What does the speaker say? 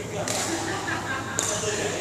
ハハハハ!